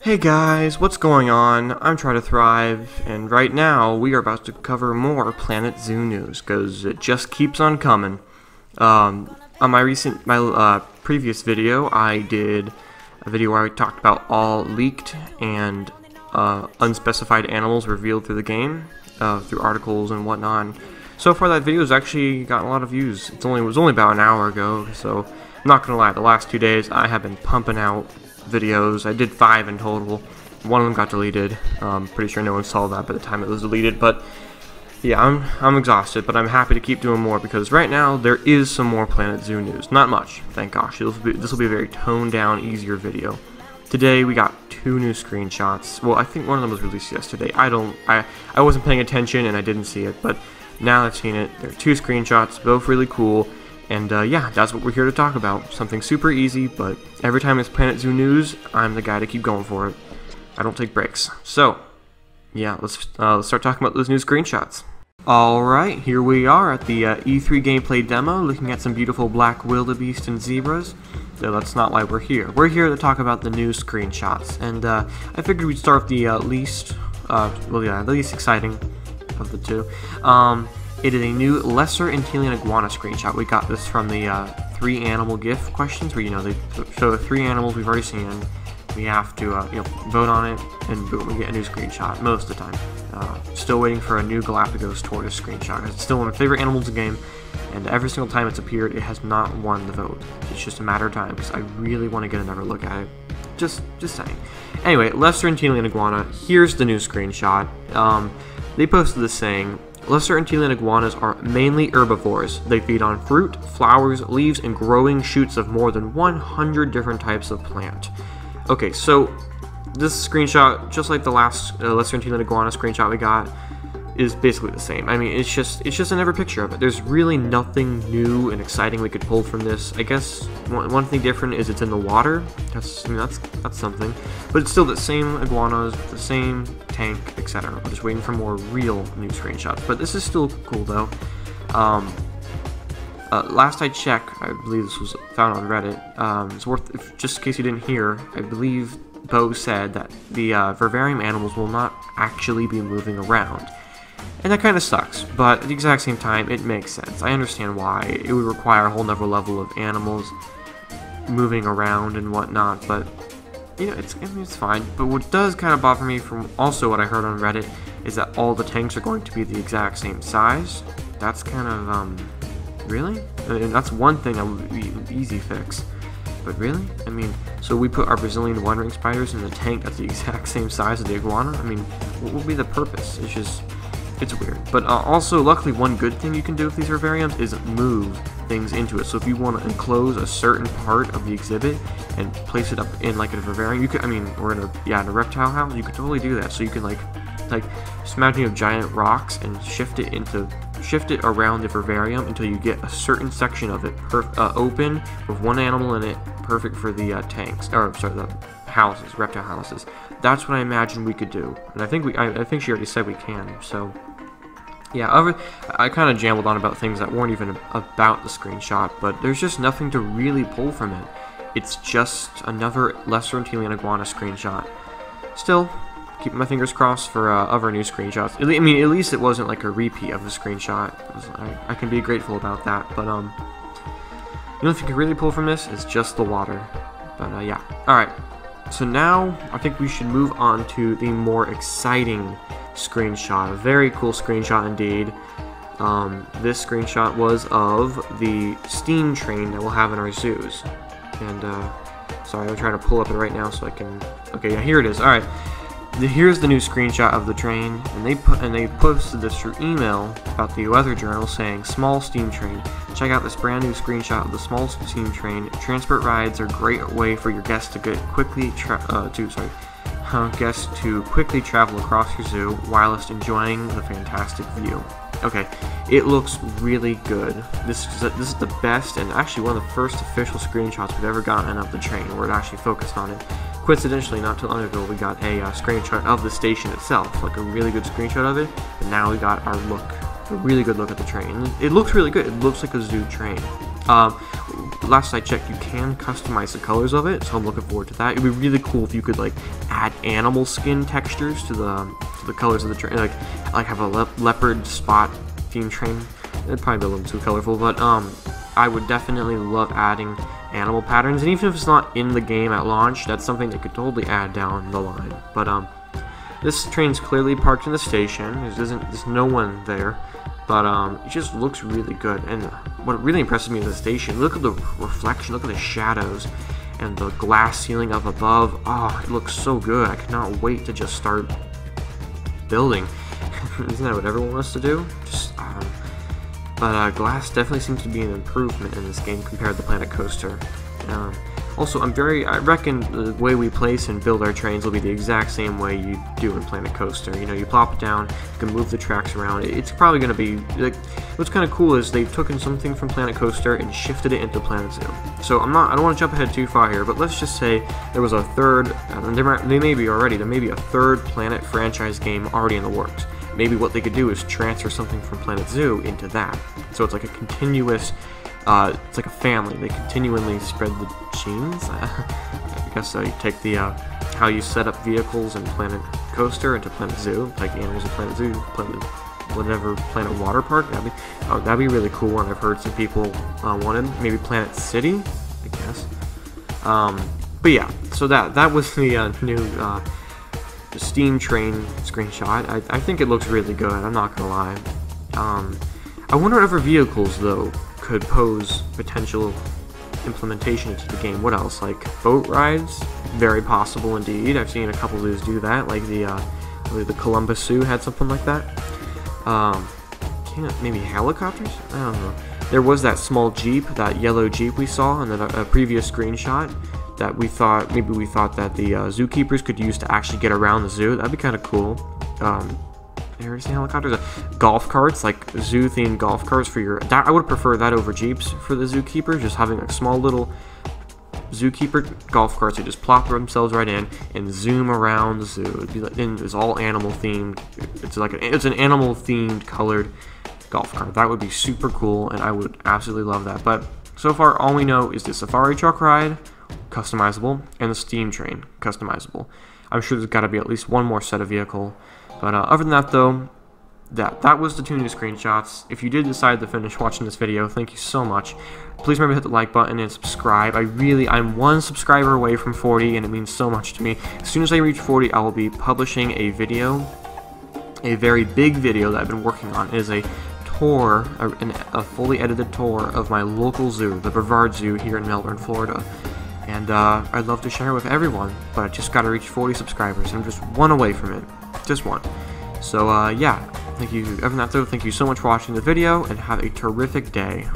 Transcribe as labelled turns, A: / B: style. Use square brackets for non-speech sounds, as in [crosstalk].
A: Hey guys, what's going on? I'm Try to Thrive, and right now we are about to cover more Planet Zoo news, because it just keeps on coming. Um, on my recent, my uh, previous video, I did a video where I talked about all leaked and uh, unspecified animals revealed through the game, uh, through articles and whatnot. So far that video has actually gotten a lot of views. It's only, it was only about an hour ago, so I'm not gonna lie, the last two days I have been pumping out videos. I did five in total. One of them got deleted. Um, pretty sure no one saw that by the time it was deleted, but yeah, I'm I'm exhausted, but I'm happy to keep doing more because right now there is some more Planet Zoo news. Not much, thank gosh. This will be, this will be a very toned down, easier video. Today we got two new screenshots. Well, I think one of them was released yesterday. I don't I I wasn't paying attention and I didn't see it, but now I've seen it. There are two screenshots, both really cool. And uh, yeah, that's what we're here to talk about. Something super easy, but every time it's Planet Zoo news, I'm the guy to keep going for it. I don't take breaks. So, yeah, let's, uh, let's start talking about those new screenshots. Alright, here we are at the uh, E3 gameplay demo, looking at some beautiful black wildebeest and zebras. Though that's not why we're here. We're here to talk about the new screenshots, and uh, I figured we'd start with the uh, least, uh, well yeah, the least exciting of the two. Um, it is a new lesser Antillean iguana screenshot. We got this from the uh, three animal GIF questions, where you know they show the three animals we've already seen. We have to uh, you know vote on it, and boom, we get a new screenshot most of the time. Uh, still waiting for a new Galapagos tortoise screenshot. It's still one of my favorite animals in the game, and every single time it's appeared, it has not won the vote. It's just a matter of time because I really want to get another look at it. Just, just saying. Anyway, lesser Antillean iguana. Here's the new screenshot. Um, they posted this saying, Lesser Antillean iguanas are mainly herbivores. They feed on fruit, flowers, leaves, and growing shoots of more than 100 different types of plant. Okay, so this screenshot, just like the last uh, Lesser Antillean iguana screenshot we got, is basically the same. I mean, it's just it's just another picture of it. There's really nothing new and exciting we could pull from this. I guess one, one thing different is it's in the water. That's I mean, that's that's something, but it's still the same iguanas, the same tank, etc. I'm just waiting for more real new screenshots. But this is still cool though. Um, uh, last I checked, I believe this was found on Reddit. Um, it's worth if, just in case you didn't hear. I believe Bo said that the uh, vivarium animals will not actually be moving around. And that kind of sucks, but at the exact same time, it makes sense. I understand why. It would require a whole nother level of animals moving around and whatnot, but, you know, it's, I mean, it's fine. But what does kind of bother me from also what I heard on Reddit is that all the tanks are going to be the exact same size. That's kind of, um, really? And that's one thing that would be easy fix. But really? I mean, so we put our Brazilian wandering spiders in the tank that's the [laughs] exact same size as the iguana? I mean, what would be the purpose? It's just it's weird. But uh, also, luckily, one good thing you can do with these vivariums is move things into it. So if you want to enclose a certain part of the exhibit and place it up in like a vivarium, you could, I mean, or in a, yeah, in a reptile house, you could totally do that. So you can like, like, just imagine you giant rocks and shift it into, shift it around the vivarium until you get a certain section of it uh, open with one animal in it, perfect for the uh, tanks, or sorry, the houses, reptile houses. That's what I imagine we could do, and I think we, I, I think she already said we can. So yeah, other, I kind of jambled on about things that weren't even about the screenshot, but there's just nothing to really pull from it. It's just another Lesser Antillean Iguana screenshot. Still, keep my fingers crossed for uh, other new screenshots. I mean, at least it wasn't like a repeat of a screenshot. I, I can be grateful about that, but um, the only thing you can really pull from this is just the water. But uh, yeah, alright. So now, I think we should move on to the more exciting screenshot. A very cool screenshot indeed. Um, this screenshot was of the steam train that we'll have in our zoos. And, uh, sorry, I'm trying to pull up it right now so I can... Okay, yeah, here it is. Alright. Here's the new screenshot of the train, and they put and they posted this through email about the Weather Journal saying, "Small steam train. Check out this brand new screenshot of the small steam train. Transport rides are a great way for your guests to get quickly uh, to sorry guests to quickly travel across your zoo whilst enjoying the fantastic view. Okay, it looks really good. This is, a, this is the best and actually one of the first official screenshots we've ever gotten of the train where it actually focused on it. Coincidentally, not too long ago, we got a uh, screenshot of the station itself, like a really good screenshot of it, and now we got our look, a really good look at the train. It looks really good. It looks like a zoo train. Um, last I checked, you can customize the colors of it, so I'm looking forward to that. It'd be really cool if you could like add animal skin textures to the to the colors of the train, like like have a le leopard spot theme train. It'd probably be a little too colorful, but um, I would definitely love adding animal patterns, and even if it's not in the game at launch, that's something they could totally add down the line. But um, this train's clearly parked in the station. There isn't there's no one there. But um, it just looks really good. And what really impresses me is the station. Look at the reflection. Look at the shadows and the glass ceiling up above. Oh, it looks so good. I cannot wait to just start building. [laughs] Isn't that what everyone wants to do? Just um, but uh, glass definitely seems to be an improvement in this game compared to Planet Coaster. Um, also, I'm very, I reckon the way we place and build our trains will be the exact same way you do in Planet Coaster. You know, you plop it down, you can move the tracks around. It's probably going to be, like, what's kind of cool is they've taken something from Planet Coaster and shifted it into Planet Zoo. So I'm not, I don't want to jump ahead too far here, but let's just say there was a third, and there, might, they may be already, there may be a third Planet franchise game already in the works. Maybe what they could do is transfer something from Planet Zoo into that. So it's like a continuous uh, it's like a family. They continually spread the genes. [laughs] I guess uh, you take the uh, how you set up vehicles in Planet Coaster into Planet Zoo, like animals in Planet Zoo, Planet whatever Planet Water Park. That'd be oh, that'd be really cool. And I've heard some people uh, wanted maybe Planet City, I guess. Um, but yeah, so that that was the uh, new uh, Steam Train screenshot. I, I think it looks really good. I'm not gonna lie. Um, I wonder other vehicles though could pose potential implementation into the game. What else? Like boat rides? Very possible indeed. I've seen a couple of those do that. Like the, uh, the Columbus Zoo had something like that. Um, maybe helicopters? I don't know. There was that small Jeep, that yellow Jeep we saw in a, a previous screenshot that we thought, maybe we thought that the uh, zookeepers could use to actually get around the zoo. That'd be kind of cool. Um, seen helicopters? Uh, golf carts, like zoo-themed golf carts for your... That, I would prefer that over Jeeps for the zookeeper, just having a small little zookeeper golf carts who just plop themselves right in and zoom around the zoo. It'd be like, and it's all animal themed. It's like a, it's an animal themed colored golf cart. That would be super cool, and I would absolutely love that. But so far, all we know is the safari truck ride, customizable, and the steam train, customizable. I'm sure there's got to be at least one more set of vehicle but uh, other than that, though, that that was the two new screenshots. If you did decide to finish watching this video, thank you so much. Please remember to hit the like button and subscribe. I really, I'm one subscriber away from 40, and it means so much to me. As soon as I reach 40, I will be publishing a video, a very big video that I've been working on. It is a tour, a, a fully edited tour of my local zoo, the Brevard Zoo here in Melbourne, Florida. And uh, I'd love to share it with everyone, but I just got to reach 40 subscribers. I'm just one away from it just one. So uh, yeah, thank you, Evan Natho, thank you so much for watching the video, and have a terrific day.